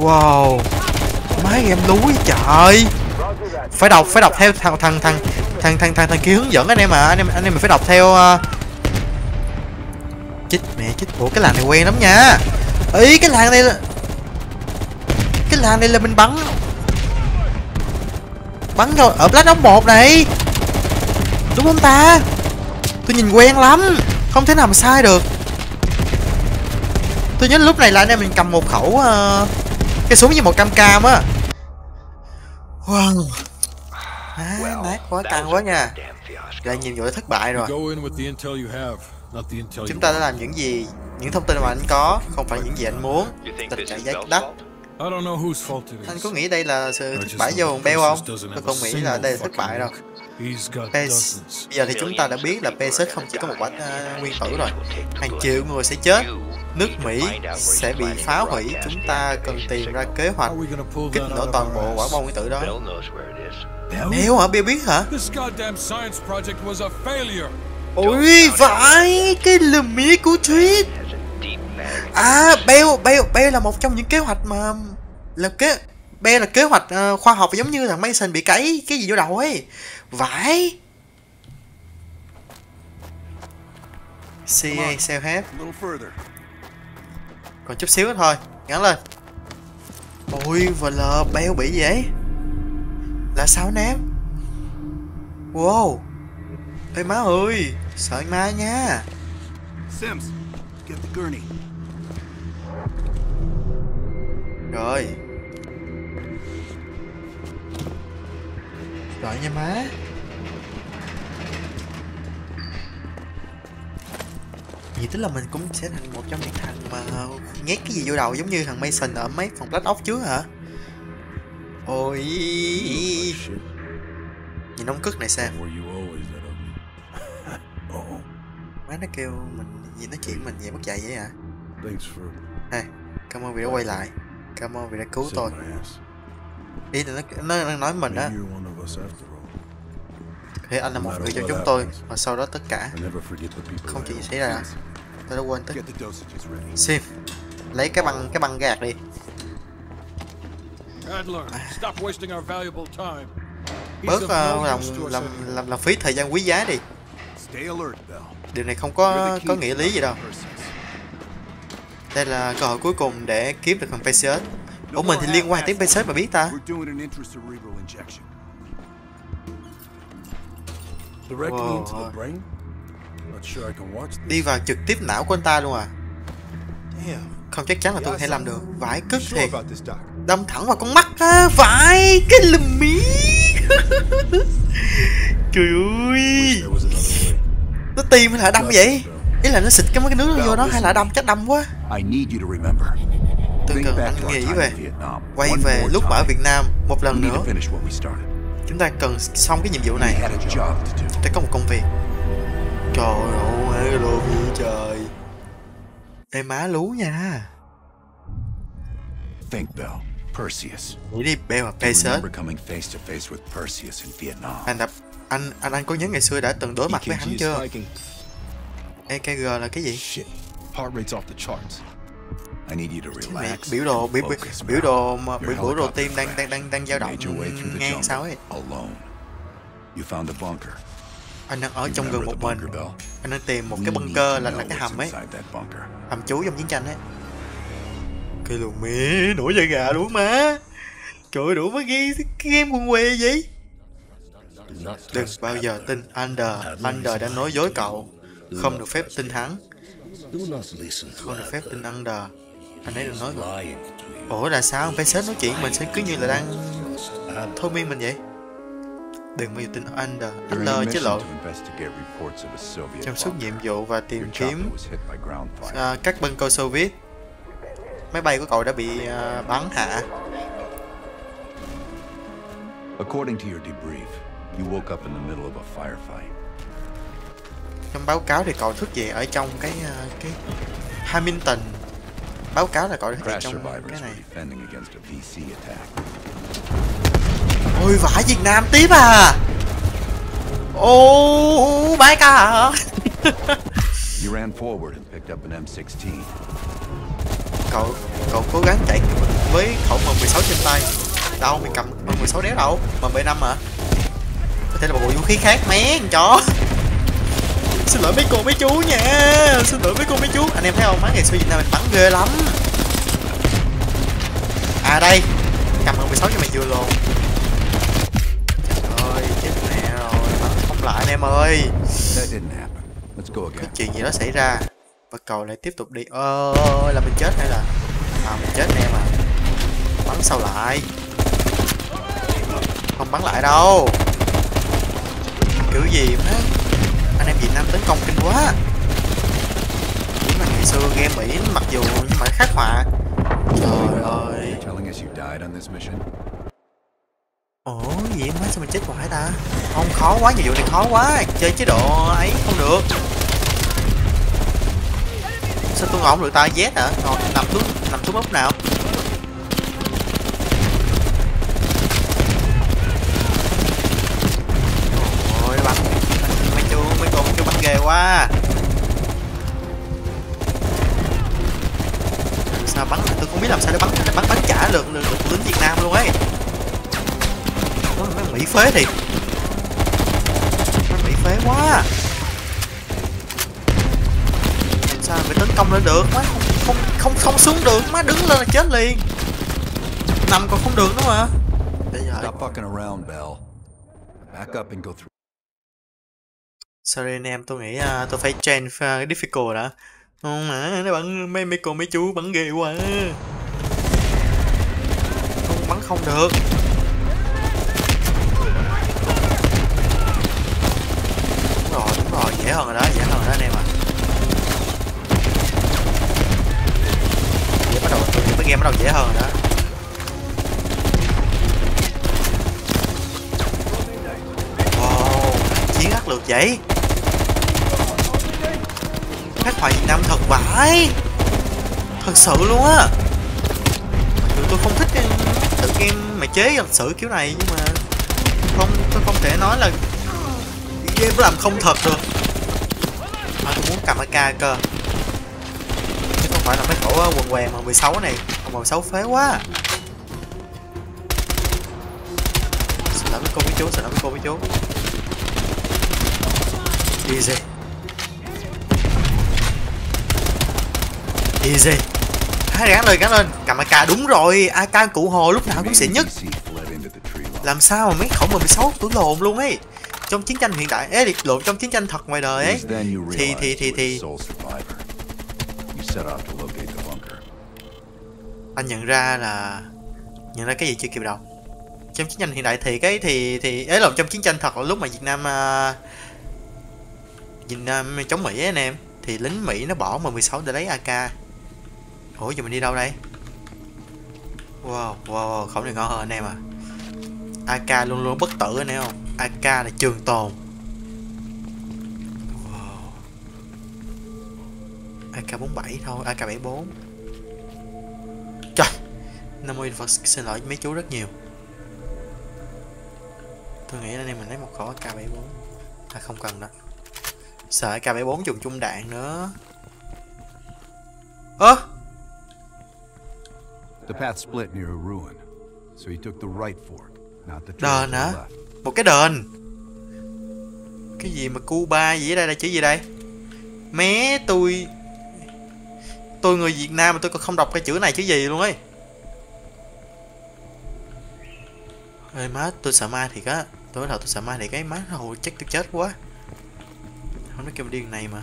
wow. Máy game lúi trời. Phải đọc phải đọc theo thằng thằng thằng thằng thằng thằng thằng kia hướng dẫn anh em mà anh em anh em mình phải đọc theo uh... chích mẹ chích. Ủa cái làng này quen lắm nha. Ý cái làng này là cái làng này là mình bắn. Bắn rồi. Ở Black Ops một này. Đúng không ta? Tôi nhìn quen lắm. Không thể nào mà sai được. Tôi nhớ lúc này là anh em mình cầm một khẩu uh, cái súng như 100 cam á. Wow à, nát quá căng quá nha. là nhiệm vụ đã thất bại rồi. Chúng ta đã làm những gì những thông tin mà anh có không phải những gì anh muốn. Tình trạng giá đắt. anh có nghĩ đây là sự thất bại do beo không? tôi không nghĩ là đây là thất bại đâu. Pes... Bây giờ thì chúng ta đã biết là Pesach không chỉ có một quả uh, nguyên tử rồi. Hàng triệu người sẽ chết Nước Mỹ sẽ bị phá hủy Chúng ta cần tìm ra kế hoạch kích nổ toàn bộ quả bom nguyên tử đó. Béo hả? Béo biết hả? Ôi vãi Cái lùm mía của Tweet À Bell Bell Bell là một trong những kế hoạch mà là kế Bell là kế hoạch uh, khoa học giống như thằng Mason bị cấy cái gì vô đầu ấy. Vãi. CA self help Còn chút xíu thôi Ngắn lên. Ôi và là beo bị gì vậy. Là sao em? Wow. Ê má ơi Sợ ma nha. Sims Get the gurney. Rồi. Rồi nha má Vậy tức là mình cũng sẽ thành một trong những thằng mà nhét cái gì vô đầu giống như thằng Mason ở mấy phòng Black Ops trước hả? Ôi. Nhìn ông cất này xem Má nó kêu mình gì nói chuyện mình vậy mất dạy vậy hả? Hey, cảm ơn vì đã quay lại. Cảm ơn vì đã cứu tôi. Ý là nó, nó đang nói mình á. Thế anh là một người trong chúng tôi Và sau đó tất cả Không chuyện gì xảy ra. Tôi đã quên. Tất Sim Lấy cái băng cái băng gạt đi. Bớt uh, làm, làm, làm, làm phí thời gian quý giá đi. Điều này không có có nghĩa lý gì đâu. Đây là cơ hội cuối cùng để kiếm được thằng Pacius Ủa mình thì liên quan tới Pacius mà biết ta. Wow. Đi vào trực tiếp não của anh ta luôn à? Không chắc chắn là tôi có thể làm được. Vãi cứt thiệt. Đâm thẳng vào con mắt á Vãi Cái lùm mí. Trời ơi. Nó tìm hay là đâm vậy? Ý là nó xịt cái mấy cái nước vô đó hay là đâm chắc đâm quá? Tôi cần anh nghĩ về Quay về lúc ở Việt Nam Một lần nữa. Chúng ta cần xong cái nhiệm vụ này. Chúng ta có một công việc Trời ơi, luôn vậy trời Ê má lú nha Think Bell, Perseus. Nghĩ đi Bell và Perseus coming face to face with Perseus in Vietnam. Anh đập anh anh anh có nhớ ngày xưa đã từng đối mặt với hắn chưa? EKG là cái gì? Shit. Heart rate's off the charts. I need you to relax. biểu đồ biểu, biểu, đồ biểu biểu đồ tim đang đang đang đang dao động ngang sao ấy. alone. You found a bunker. Anh đang ở trong remember một mình. Anh đang tìm một cái bunker là là cái hầm ấy, hầm trú trong chiến tranh ấy. Cái lùn mẹ nổi da gà đúng má. Trời ơi đủ mới ghi game quần què vậy. Đừng bao giờ tin Under. Under đã nói dối cậu. Không được phép tin hắn. Không được phép tin Under. Anh ấy đừng nói Ủa là sao? Phải sếp nói chuyện mình sẽ cứ như là đang Thôi miên mình vậy Đừng bao giờ tin Under During a Under chứ lộ to investigate reports of a Soviet Trong suốt nhiệm vụ và tìm kiếm à, các bunker Xô Viết Máy bay của cậu đã bị à, bắn hạ According to your debrief, you woke up in the middle of a firefight. Trong báo cáo thì cậu thức dậy ở trong cái à, cái Hamilton. Báo cáo là cậu thức dậy trong cái này Ôi vãi Việt Nam tiếp à. Ô bái ca You ran forward and picked up an M16. Cậu cậu cố gắng chạy với khẩu M16 trên tay. Đâu mày cầm M16 đéo đâu? MB5 mà có thể là một bộ vũ khí khác mén chó. Xin lỗi mấy cô mấy chú nha. Xin lỗi mấy cô mấy chú. Anh em thấy không? Mấy ngày xưa việt nam mình bắn ghê lắm. À đây. Cầm M16 cho mày vừa luôn trời ơi chết mẹ rồi bắn không lại anh em ơi. Có chuyện gì đó xảy ra? Và cầu lại tiếp tục đi. Ơ là mình chết hay là? À mình chết nè mà bắn sao lại? Không bắn lại đâu. Kiểu gì mà? Anh em Việt Nam tấn công kinh quá. Đúng là ngày xưa game Mỹ mặc dù nhưng mà khắc họa trời ơi ủa gì quá sao mình chết hoài ta? Không khó quá nhiều vụ này khó quá. Chơi chế độ ấy không được. Sao tôi ngọn được ta? Z hả? Ngọn nằm xuống nằm xuống ốc nào? Ôi bắn. Mấy chú mấy con chú bắn ghê quá. Sao bắn? Tôi không biết làm sao để bắn bắn bắn trả được được, được lính Việt Nam luôn ấy mấy Mỹ phế thì Mỹ phế quá sao phải tấn công lên được má không không không không xuống được má đứng lên là chết liền nằm còn không được nữa mà bây giờ Stop fucking around, Bell. Back up and go through. Sorry anh em, tôi nghĩ uh, tôi phải change uh, difficult đã. Không mà, nó bắn mấy mấy cô mấy chú bắn ghê quá. Không bắn không được. Đúng rồi, đúng rồi, dễ hơn rồi đó, dễ hơn rồi đó anh em ạ. À. bắt đầu tôi cái game bắt đầu dễ hơn rồi đó wow chiến ác lược vậy các hoài việt nam thật vãi thật sự luôn á tụi tôi không thích tự game mà chế thật sự kiểu này nhưng mà không tôi không thể nói là game làm không thật được à, tôi muốn cầm AK cơ. Phải là mấy khẩu quần què mà 16 này. Còn 16 phế quá. Sợ lắm cô với chú sợ lắm cô với chú. Easy. Easy. À, gắn lên gắn lên. Cầm AK đúng rồi. AK cụ hồ lúc nào cũng xịn nhất. làm sao mà mấy khẩu M16 tuổi lồn luôn ấy trong chiến tranh hiện đại. Ấy lộn trong chiến tranh thật ngoài đời ấy. Thì thì thì thì. anh nhận ra là nhận ra cái gì chưa kịp đâu trong chiến tranh hiện đại thì cái thì thì ấy là trong chiến tranh thật là lúc mà Việt Nam uh, Việt Nam chống Mỹ ấy, anh em thì lính Mỹ nó bỏ M16 để lấy AK Ủa giờ mình đi đâu đây? Wow wow khẩu này ngon hơn anh em à. AK luôn luôn bất tử anh em không AK là trường tồn. Wow. AK47 thôi AK74 Trời 50 Phật, xin lỗi mấy chú rất nhiều. Tôi nghĩ là nên mình lấy một khẩu AK74 À không cần đó. Sợ AK74 dùng chung đạn nữa. Ơ! À? The path split near a ruin So he took the right fork. Đền hả? Một cái đền. Cái gì mà Cuba gì ở đây? Là chữ gì đây? Mé tôi. Tôi người Việt Nam mà tôi còn không đọc cái chữ này chữ gì luôn ấy? Ơi má tôi sợ ma thiệt á. Tôi đầu tôi sợ ma thì cái má hồi chắc tôi chết quá. Không nói kêu điên này mà.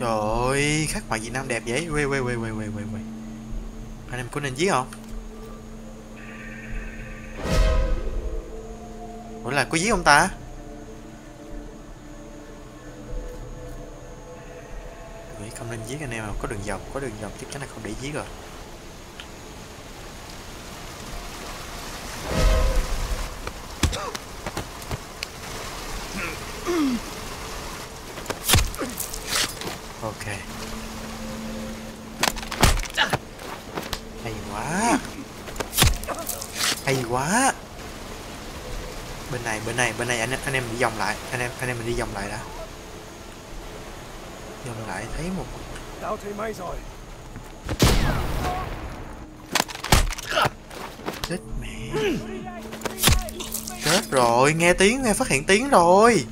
Trời ơi khắc họa Việt Nam đẹp vậy. Quê quê quê quê quê quê quê anh em có nên giết không? Ủa là có giết không ta? Nghĩ không nên giết anh em mà có đường dọc, có đường dọc. Chắc chắn là không để giết rồi ok hay quá hay quá bên này bên này anh anh em đi vòng lại anh em anh em mình đi vòng lại đã. Dừng lại thấy một chết mẹ. Chết rồi nghe tiếng nghe phát hiện tiếng rồi.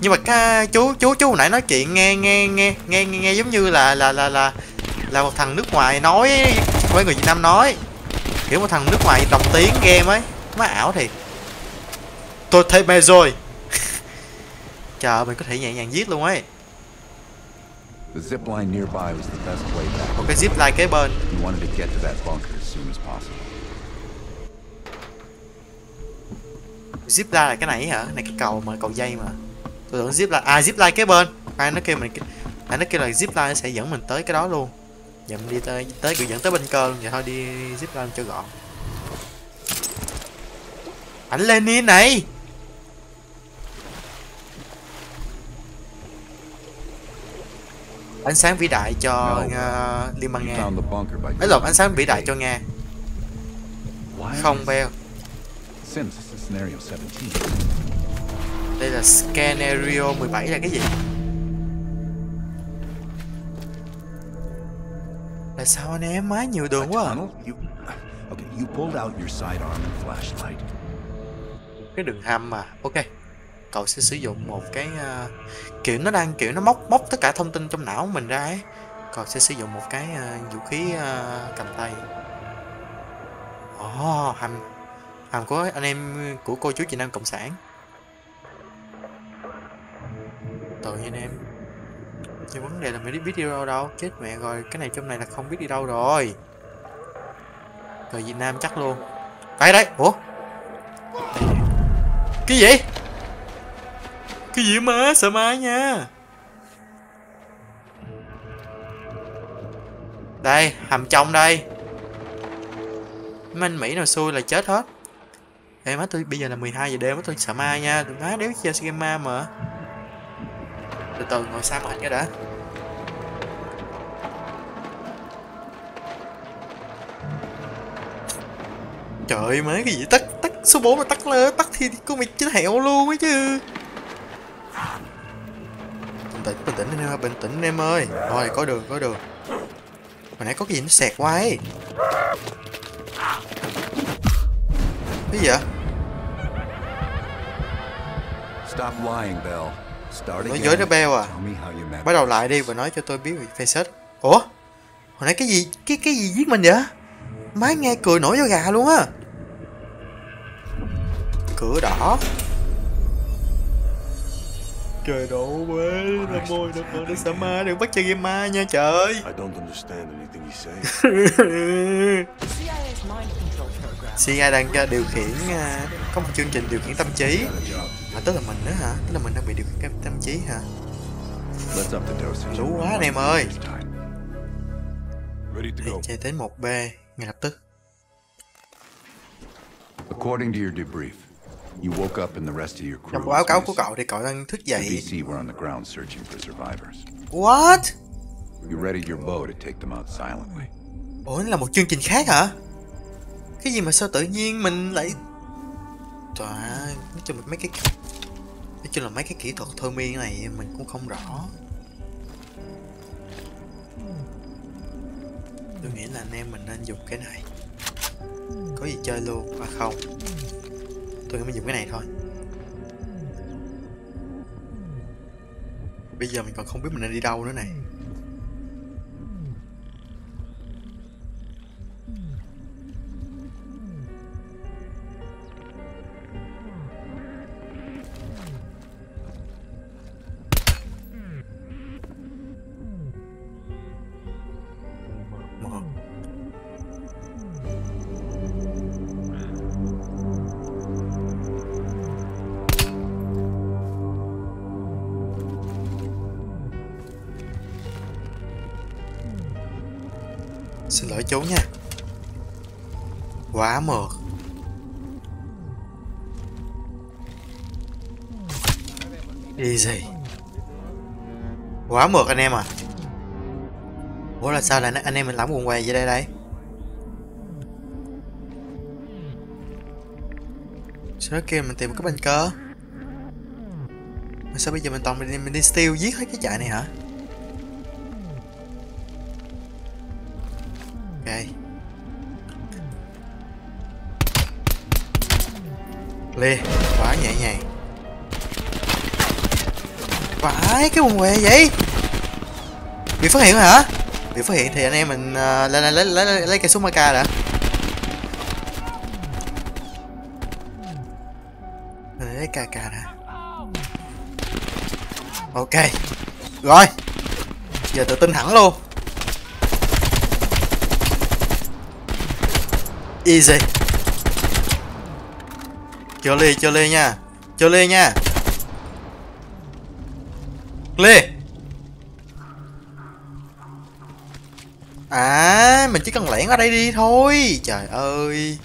Nhưng mà ca chú chú chú nãy nói chuyện nghe nghe nghe nghe nghe, nghe giống như là là là là là một thằng nước ngoài nói với người Việt Nam nói. Kiểu một thằng nước ngoài đồng tiếng game ấy má ảo thì tôi thấy mê rồi chờ mình có thể nhẹ nhàng giết luôn ấy The zip line nearby was the best way back. Một cái zip line kế bên. You wanted to get to that bunker as soon as possible. Zip line là cái này hả? Này cái cầu mà cầu dây mà. Tôi tưởng zip line à zip line kế bên. Ai nó kêu mình ai nó kêu là zip line sẽ dẫn mình tới cái đó luôn. Giờ mình đi tới tới kiểu dẫn tới bên cơ luôn. Vậy thôi đi zip line cho gọn. Ảnh Lenin này. Ánh sáng vĩ đại cho uh, liên bang nga. ấy lộn ánh sáng vĩ đại cho nga. Không beo đây là scenario 17 là cái gì? Tại sao anh em má nhiều đường quá à? Cái đường hầm mà, ok cậu sẽ sử dụng một cái uh, kiểu nó đang kiểu nó móc móc tất cả thông tin trong não mình ra ấy. Cậu sẽ sử dụng một cái uh, vũ khí uh, cầm tay. Ồ oh, hàm hàm của anh em của cô chú chị nam cộng sản. Tội anh em nhưng vấn đề là mình biết đi đâu đâu chết mẹ rồi cái này trong này là không biết đi đâu rồi. Rồi Việt Nam chắc luôn. Đây đây ủa? Cái gì? Cái gì mà sợ ma nha? Đây, hầm trong đây. Mấy anh Mỹ nào xui là chết hết. Ê, má tôi bây giờ là 12 giờ đêm, má tôi sợ ma nha. Má đéo chơi game ma mà. Từ từ, ngồi xa màn cái đã. Trời mấy cái gì tắt tắt số 4 mà tắt lơ, tắt thì con mày chết hẹo luôn ấy chứ tĩnh bình tĩnh em bình tĩnh em ơi. Rồi có đường có đường. Hồi nãy có cái gì nó xẹt qua ấy. Cái gì vậy? Nói dối nó beo à. Bắt đầu lại đi và nói cho tôi biết về face ủa? Hồi nãy cái gì cái cái gì giết mình vậy? Má nghe cười nổi da gà luôn á. Cửa đỏ Trời độ quá, Nam môi Nam mô Đức Sa Ma, đừng bắt chơi game ma nha trời. CIA đang điều khiển, à, có một chương trình điều khiển tâm trí. À tức là mình nữa hả? Tức là mình đang bị điều khiển tâm trí hả? Lú quá anh em ơi. Chạy đến 1B ngay lập tức. According to your debrief, You woke up and the rest of your crew. Trong báo cáo của cậu thì cậu đang thức dậy. The were on the ground searching for survivors. What? You readied your bow to take them out silently. Ủa, là một chương trình khác hả? Cái gì mà sao tự nhiên mình lại... Trời nói chung mấy cái... Nói chung là mấy cái kỹ thuật thôi miên này mình cũng không rõ. Tôi nghĩ là anh em mình nên dùng cái này. Có gì chơi luôn, à không tôi mới dùng cái này thôi. Bây giờ mình còn không biết mình nên đi đâu nữa này. quá mượt anh em à. Ủa là sao lại anh em mình lắm quần què vậy đây đây? Sau đó kia mình tìm một cái bàn cơ mà sao bây giờ mình toàn mình đi, mình đi steal giết hết cái trại này hả? Ok. Lê quá nhẹ nhàng phải cái quần què vậy? Bị phát hiện hả? Bị phát hiện thì anh em mình uh, lên lấy lấy lấy, lấy cây súng AK đã. Lấy KK đã. Ok. Rồi. Giờ tự tin hẳn luôn. Easy. Chơi lê chơi lê nha. Chơi lê nha lê à mình chỉ cần lẻn ở đây đi thôi trời ơi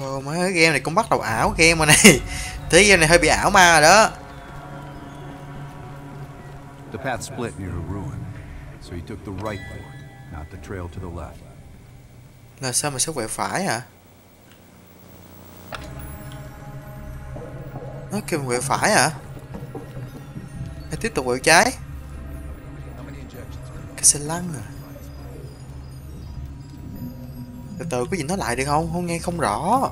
Ồ, mấy cái game này cũng bắt đầu ảo game mà này thế game này hơi bị ảo ma rồi đó The path split near a ruin, so you took the right fork, not the trail to the left. Là sao mà sẽ quẹo phải hả? Nó kêu quẹo phải hả? Hãy tiếp tục quẹo trái? Cái xe lăn à? Từ từ có gì nói lại được không? Không nghe không rõ.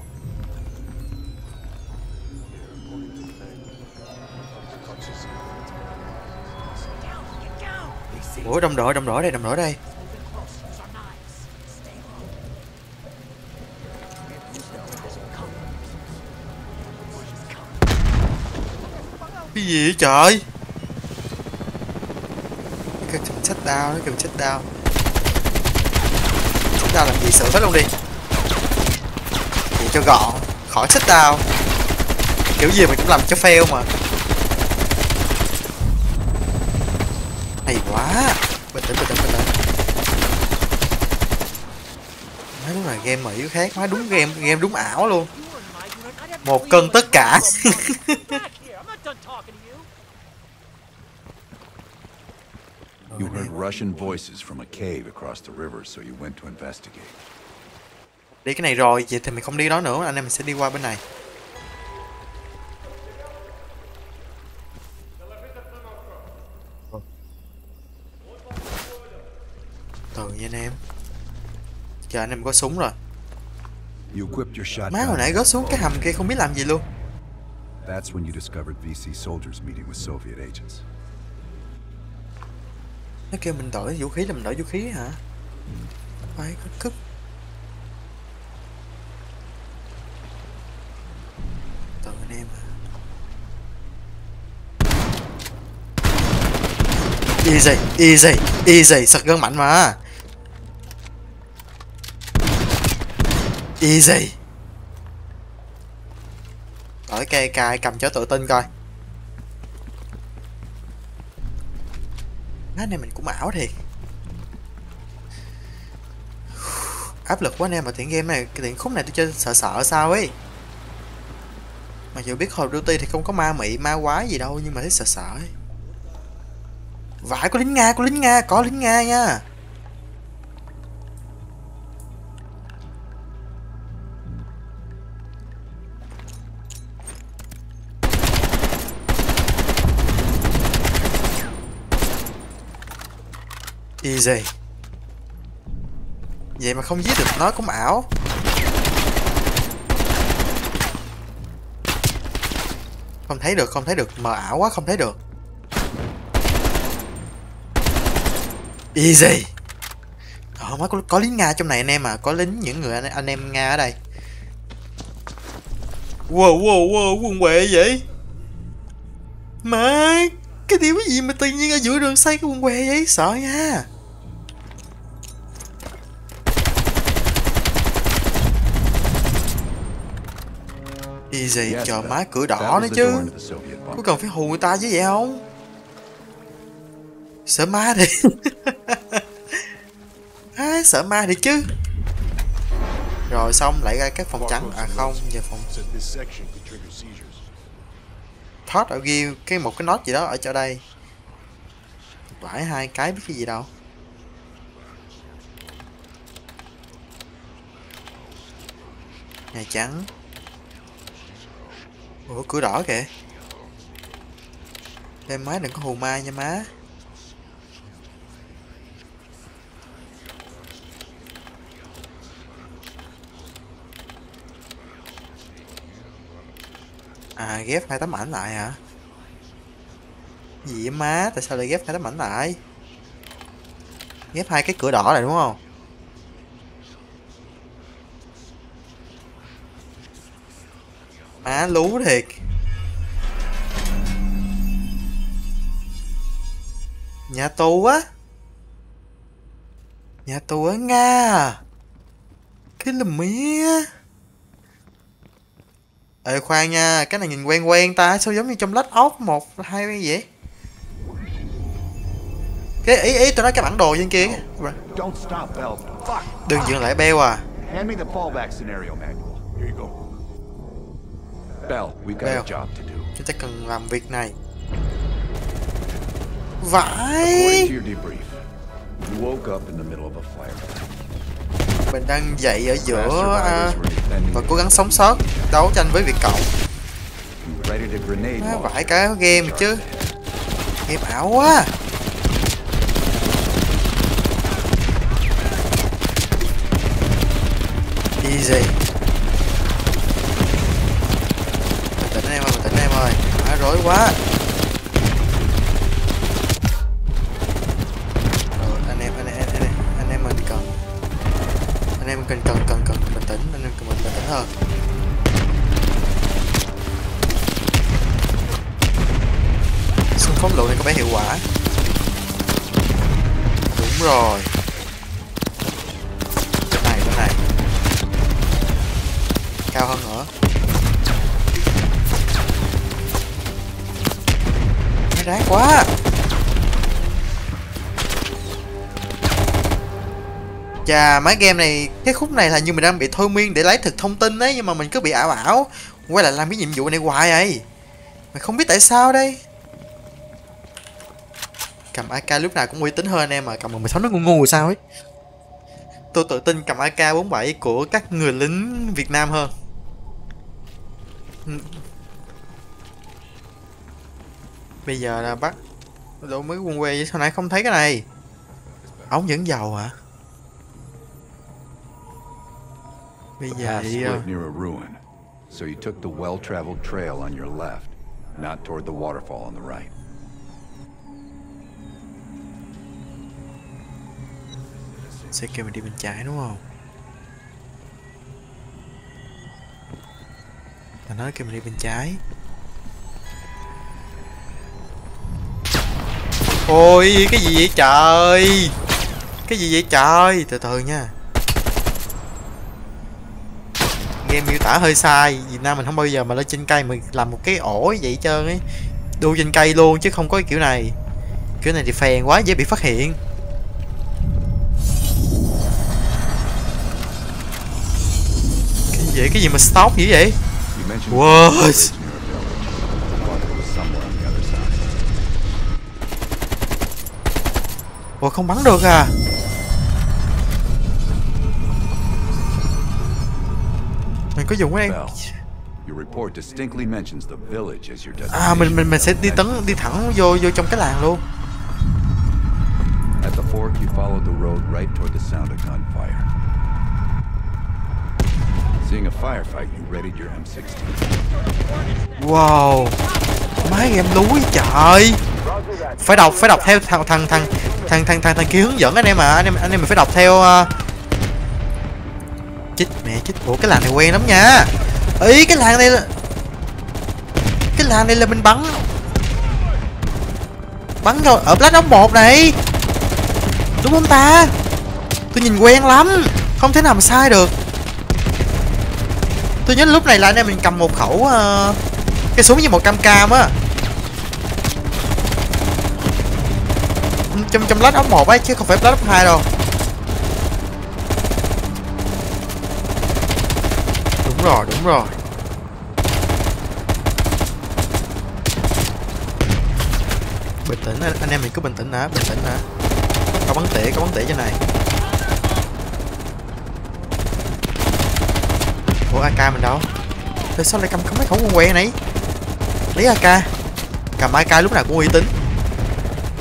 Ủa đồng đội, đồng đội đây, đồng đội đây. Cái gì vậy trời? Nó chết đau, nó kiểu chết đau. Chết đau làm gì? Sửa hết luôn đi. để cho gọn, khỏi chết đau. Kiểu gì mình cũng làm cho fail mà. Hay quá. Bình tĩnh, bình tĩnh, bình tĩnh. Nói đúng là game Mỹ khác. Nói đúng game, game đúng ảo luôn. Một cân tất cả. You heard Russian voices from a cave across the river, so you went to investigate. Đi cái này rồi, vậy thì mình không đi đó nữa, anh em mình sẽ đi qua bên này. Từ nha anh em. Chờ anh em có súng rồi. You equipped your shotgun. Má hồi nãy gót xuống cái hầm kia không biết làm gì luôn. That's when you discovered VC soldiers meeting with Soviet agents. Nó kêu mình đổi vũ khí là mình đổi vũ khí hả? Phải có anh em à. Easy, easy, easy, sật gân mạnh mà. Easy. Đổi cây cài cầm cho tự tin coi. Anh này mình cũng ảo thiệt. Áp lực quá anh em, mà tiện game này, Cái tiện khúc này tôi chơi sợ sợ sao ấy. Mà dù biết Call of Duty thì không có ma mị, ma quái gì đâu, Nhưng mà thấy sợ sợ ấy. Vãi, có lính Nga, có lính Nga, có lính Nga nha. Easy Vậy mà không giết được nó cũng ảo. Không thấy được, không thấy được. Mờ ảo quá, không thấy được. Easy Ờ, má có, có lính Nga trong này anh em à? Có lính những người anh, anh em Nga ở đây. Wow, wow, wow, quân què vậy? Má Cái điều gì mà tự nhiên ở giữa đường xây cái quân què vậy? Sợ nha. Easy, chờ má cửa đỏ nữa chứ? Có cần phải hù người ta chứ vậy không? Sợ ma thì à, Sợ ma thì chứ. Rồi xong lại ra các phòng trắng. À không, giờ phòng Thoát ở ghi cái một cái nốt gì đó ở chỗ đây. Vải hai cái biết cái gì đâu. Nhà trắng Ủa, cửa đỏ kìa. Đem má đừng có hù ma nha má. À ghép hai tấm ảnh lại hả? Gì vậy má? Tại sao lại ghép hai tấm ảnh lại? Ghép hai cái cửa đỏ này đúng không? Má lú thiệt Nhà tù á Nhà tù ở Nga Cái lùm mía Ê khoan nha, cái này nhìn quen quen ta, sao giống như trong Last of một hai vậy? Cái ý ý tôi nói cái bản đồ trên kia. Đừng dừng lại beo à. Hand me the fallback scenario manual. Here you go. Bell, we got a job to do. Chúng ta cần làm việc này. Vãi. Mình đang dậy ở giữa à, và cố gắng sống sót, đấu tranh với Cộng. À, vãi cái game chứ. Game ảo quá. Easy. Bình tĩnh em ơi, bình tĩnh em rối Quá. Ờ, rồi anh em anh em anh em mình cần. Anh em cần cần cần cần bình tĩnh, anh em cần bình tĩnh hơn. Xung phóng lựu này có vẻ hiệu quả. Đúng rồi. Cái này cái này. Cao hơn nữa. Rác quá. Chà, mấy game này, cái khúc này là như mình đang bị thôi miên để lấy thực thông tin đấy Nhưng mà mình cứ bị ảo ảo. Quay lại làm cái nhiệm vụ này hoài ấy. Mình không biết tại sao đây. Cầm AK lúc nào cũng uy tín hơn anh em à, mà Cầm 16 nó ngu ngu sao ấy. Tôi tự tin cầm AK-47 của các người lính Việt Nam hơn. Bây giờ là bắt Đâu mới quân quay sao nãy không thấy cái này Ống dẫn dầu hả Bây giờ thì... ruin, so you took the well-traveled trail on your left, not toward the waterfall on the right. Sẽ kêu mình đi bên trái đúng không? Mà nói kêu mình đi bên trái Ôi cái gì vậy trời? Cái gì vậy trời? Từ từ nha. Game miêu tả hơi sai. Việt Nam mình không bao giờ mà lên trên cây mình làm một cái ổ vậy trơn ấy. Đu trên cây luôn chứ không có cái kiểu này. Kiểu này thì phèn quá dễ bị phát hiện. Cái gì cái gì mà stop dữ vậy? What Ủa không bắn được à Mình có dùng này À mình mình mình sẽ đi tấn đi thẳng vô vô trong cái làng luôn. At the fork you follow the road right toward the sound of gunfire. Seeing a firefight you readied your M16. Wow. Máy em lúi trời. Phải đọc phải đọc theo thằng thằng thằng thằng thằng thằng thằng kia hướng dẫn anh em mà. Anh em anh em mình phải đọc theo ờ, uh, chích mẹ chích ủa cái làng này quen lắm nha. Ý cái làng này là cái làng này là mình bắn. Bắn rồi ở Black Ops một này. Đúng không ta? Tôi nhìn quen lắm. Không thể nào mà sai được. Tôi nhớ lúc này là anh em mình cầm một khẩu uh, cái súng như một cam cam á. Trong trong Black Ops một ấy chứ không phải Black Ops hai đâu. Đúng rồi đúng rồi. Bình tĩnh anh, em mình cứ bình tĩnh đã bình tĩnh đã. Có bắn tỉa có bắn tỉa trên này. Ủa ak mình đâu? Tại sao lại cầm mấy khẩu quân que này lấy ak. Cầm ak lúc nào cũng uy tín.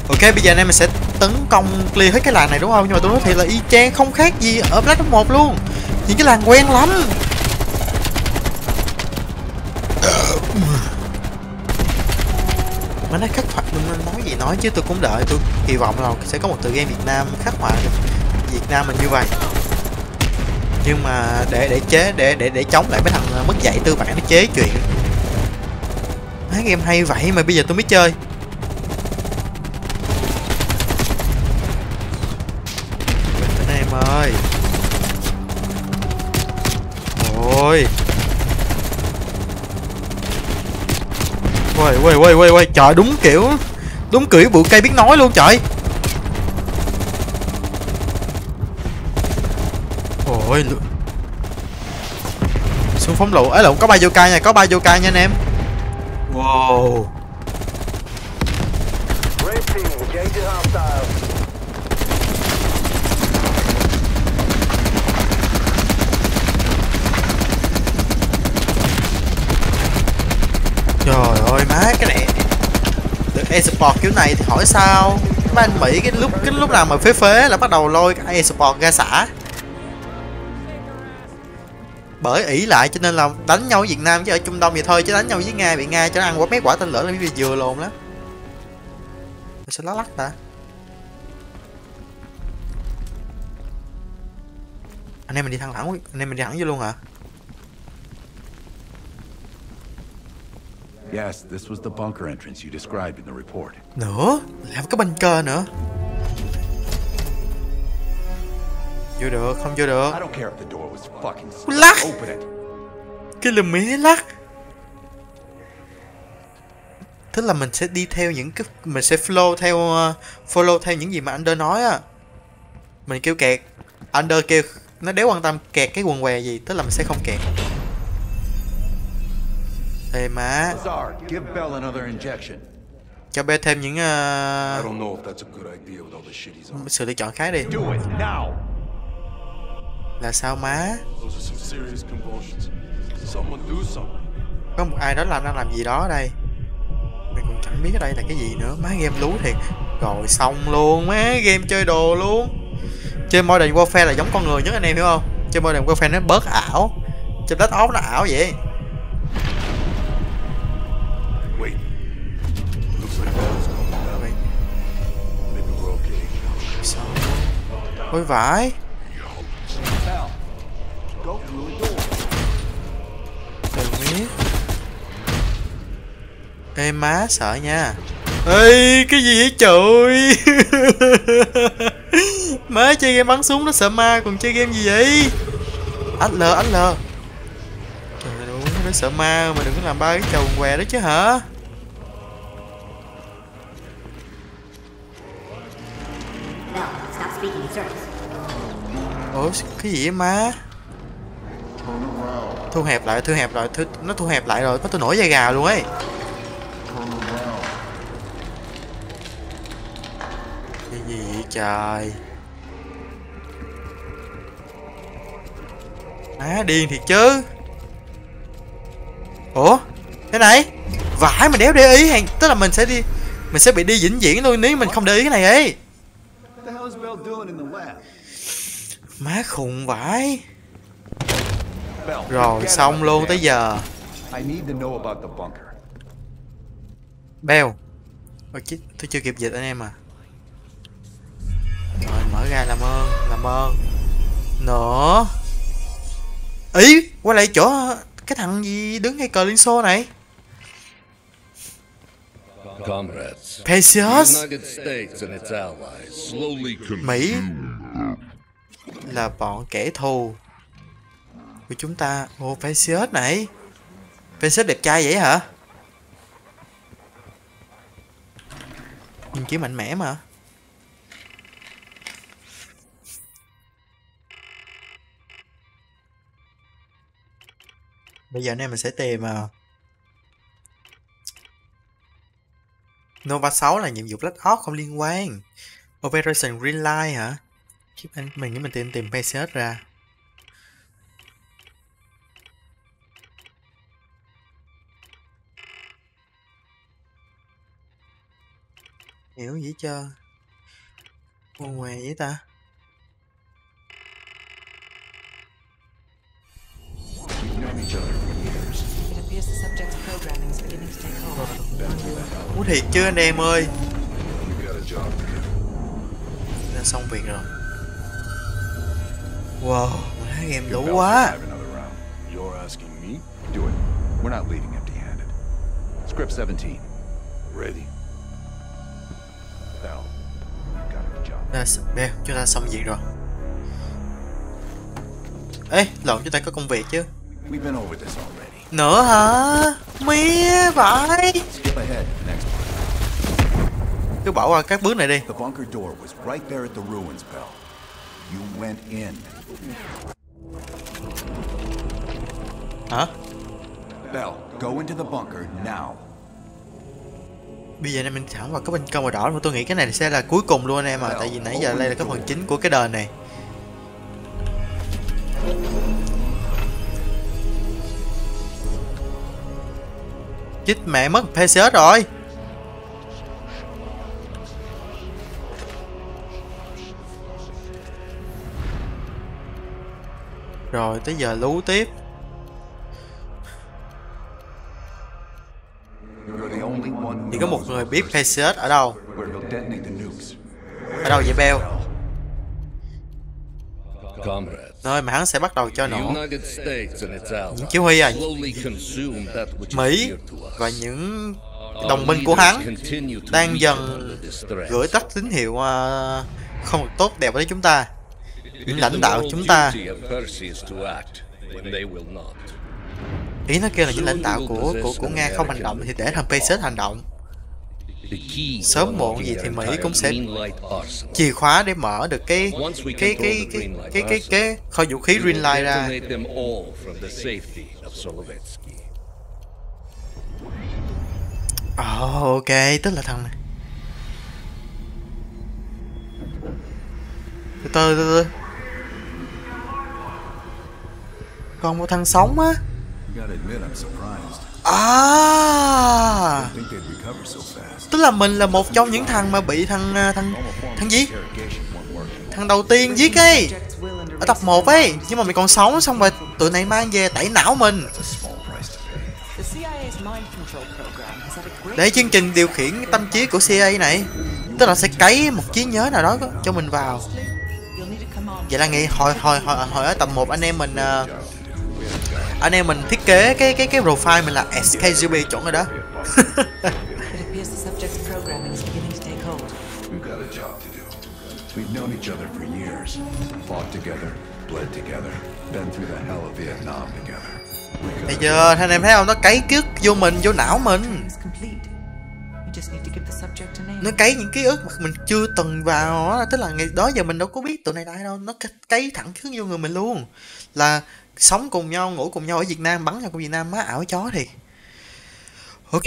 Ok, bây giờ anh em mình sẽ tấn công clear hết cái làng này đúng không? Nhưng mà tôi nói thiệt là y chang, không khác gì ở black một luôn. Những cái làng quen lắm. Mà nó khắc họa nói gì nói chứ tôi cũng đợi. Tôi kỳ vọng là sẽ có một tựa game Việt Nam khắc họa Việt Nam mình như vậy. Nhưng mà để để chế, để để để chống lại mấy thằng ờ, mất dạy tư bản nó chế chuyện. Má game hay vậy mà bây giờ tôi mới chơi. Anh em ơi. Ôi. Quay quay quay quay quay trời, đúng kiểu đúng kiểu bụi cây biết nói luôn, trời. Ôi xuống phóng lựu ấy lộn, có ba vô cai nha, có ba vô cai nha anh em wow. Trời ơi má cái này. Được eSport kiểu này thì hỏi sao? Mấy anh Mỹ cái lúc cái lúc nào mà phế phế là bắt đầu lôi cái eSport ra xả bởi ỷ lại cho nên là đánh nhau với Việt Nam chứ ở Trung Đông vậy thôi chứ đánh nhau với Nga bị Nga cho nó ăn quả mấy quả tên lửa là bị vừa lồn lắm sao lắc lắc ta anh em mình đi thẳng thẳng anh em mình đi thẳng vô luôn hả Yes, this was the bunker entrance you described in the report. Nữa, làm cái bunker nữa. Vô được, không vô được. Lắc. Cái lùm mí lắc. Tức là mình sẽ đi theo những cái mình sẽ flow theo uh, follow theo những gì mà Under nói á. Mình kêu kẹt, Under kêu nó đéo quan tâm kẹt cái quần què gì, tức là mình sẽ không kẹt. Ê má. Cho bé thêm những uh, sự lựa chọn khác đi. Là sao má? Có một ai đó làm đang làm gì đó đây. Mình còn chẳng biết ở đây là cái gì nữa. Má game lú thiệt. Rồi xong luôn má game chơi đồ luôn. Chơi Modern Warfare là giống con người nhất anh em hiểu không? Chơi Modern Warfare nó bớt ảo. Chơi Dead Off nó ảo vậy. Ôi vãi Ê má sợ nha. Ê cái gì vậy trời? Má chơi game bắn súng nó sợ ma Còn chơi game gì vậy? Anh lờ Trời đúng nó sợ ma Mà đừng có làm ba cái chầu què đó chứ hả? Ủa cái gì vậy má? Thu hẹp lại thu hẹp lại thu, Nó thu hẹp lại rồi Có tôi nổi da gà luôn ấy Cái gì vậy trời. Má điên thiệt chứ. Ủa? Cái này? Vãi mình đéo để ý hàng Tức là mình sẽ đi Mình sẽ bị đi vĩnh viễn luôn nếu mình không để ý cái này ấy. Má khùng vãi. Rồi xong luôn tới giờ. Beo Ôi tôi chưa kịp dịch anh em à Ra làm ơn Làm ơn. Nữa. Ý Quay lại chỗ Cái thằng gì đứng ngay cờ liên xô này? Precious Mỹ. là bọn kẻ thù. Của chúng ta ô Precious này. Precious đẹp trai vậy hả? Nhìn chỉ mạnh mẽ mà bây giờ anh em mình sẽ tìm uh, Nova 6 là nhiệm vụ Black Ops không liên quan. Operation Green Line hả? Kiếp anh mình nghĩ mình tìm tìm PCS ra. Hiểu gì chưa Ngon què vậy ta? Muốn thiệt chưa anh em ơi Đã xong việc rồi Wow, hai em đủ quá We're not leaving empty-handed. Script 17. Ready. Bell. Got a job. Chúng ta xong việc rồi. Ê, lộn chúng ta có công việc chứ. We've been over this already. Nữa hả? Mía vậy. Skip ahead, next Cứ bỏ qua các bước này đi. The bunker door was right there at the ruins, Bell. You went in. Hả? Bell, go into the bunker now. Bây giờ này mình thẳng vào cái bên công màu đỏ mà tôi nghĩ cái này sẽ là cuối cùng luôn anh em à Tại vì nãy giờ đây là cái phần chính của cái đời này Chết mẹ mất PCS rồi? Rồi, tới giờ lú tiếp. Chỉ có một người biết PCS ở đâu. Ở đâu vậy Bell Nơi mà hắn sẽ bắt đầu cho nổ. Những chỉ huy à Mỹ và những đồng minh của hắn đang dần gửi tắt tín hiệu uh, không tốt đẹp với chúng ta. Những lãnh đạo chúng ta ý nó kêu là những lãnh đạo của của của nga không hành động thì để thằng PCS hành động sớm muộn gì thì Mỹ cũng sẽ chìa khóa để mở được cái cái cái cái cái cái cái kho vũ khí Green Light ra. Oh, ok, tức là thằng này. Từ từ, từ từ. Còn một thằng sống á. À Tức là mình là một trong những thằng mà bị thằng à, thằng thằng gì? Thằng đầu tiên giết ấy. Ở tập 1 ấy, nhưng mà mình còn sống xong rồi tụi này mang về tẩy não mình. Để chương trình điều khiển tâm trí của CIA này Tức là sẽ cấy một trí nhớ nào đó cho mình vào Vậy là nghe hồi hồi hồi hồi ở tập 1 anh em mình uh, anh em mình thiết kế cái cái cái profile mình là SKGB chuẩn rồi đó We've known each other for years, fought together, bled together, been through the hell of Vietnam together. Bây giờ anh em thấy không, nó cấy kiếp vô mình, vô não mình. Nó cấy những ký ức mà mình chưa từng vào đó, tức là ngày đó giờ mình đâu có biết tụi này ai đâu, nó cấy thẳng cứ vô người mình luôn. Là sống cùng nhau ngủ cùng nhau ở Việt Nam bắn nhau của Việt Nam má ảo chó thì Ok,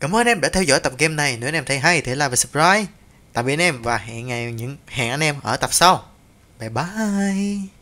cảm ơn em đã theo dõi tập game này. Nếu anh em thấy hay thì like và subscribe. Tạm biệt anh em và hẹn ngày, những, hẹn anh em ở tập sau. Bye bye.